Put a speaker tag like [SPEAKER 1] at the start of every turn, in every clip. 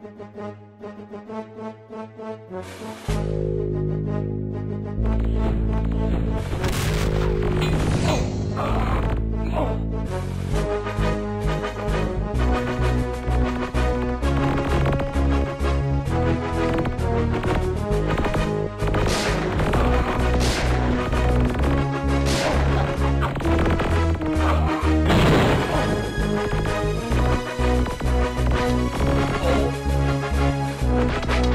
[SPEAKER 1] Thank you.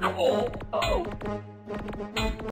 [SPEAKER 1] No. Oh.